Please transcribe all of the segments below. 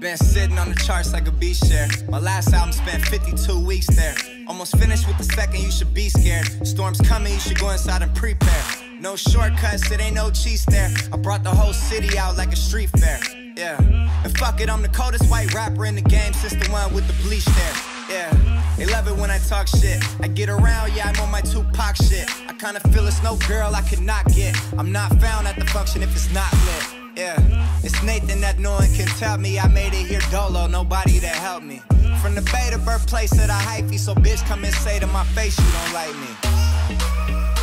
been sitting on the charts like a beach chair. My last album spent 52 weeks there. Almost finished with the second, you should be scared. Storm's coming, you should go inside and prepare. No shortcuts, it ain't no cheese there. I brought the whole city out like a street fair. Yeah. And fuck it, I'm the coldest white rapper in the game since the one with the bleach there. Yeah. They love it when I talk shit. I get around, yeah, I'm on my Tupac shit. I kinda feel it's no girl I could not get. I'm not found at the function if it's not lit. Yeah, it's Nathan that no one can tell me. I made it here dolo, nobody to help me. From the Bay to birthplace of the hyphy, so bitch come and say to my face you don't like me.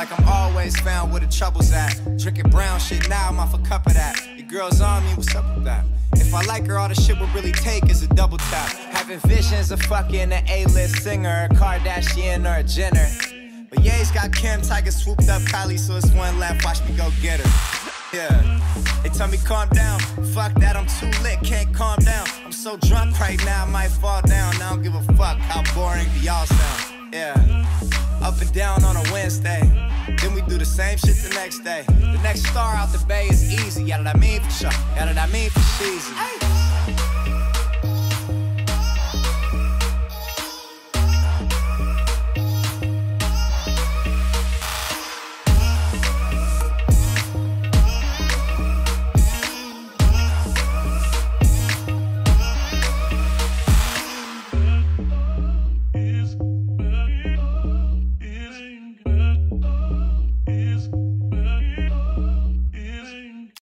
Like I'm always found where the trouble's at. Drinking brown shit now, I'm off a cup of that. Your girl's on me, what's up with that? If I like her, all the shit we'll really take is a double tap. Having visions of fucking an A-list singer, a Kardashian or a Jenner. But Ye's got Kim, Tyga swooped up Kylie, so it's one left. Watch me go get her. Yeah. They tell me calm down. Fuck that, I'm too lit, can't calm down. I'm so drunk right now, I might fall down. I don't give a fuck how boring y'all sound. Yeah. Up and down on a Wednesday. Then we do the same shit the next day. The next star out the bay is easy. Yeah, that I mean for sure. Yeah, that I mean for cheesy.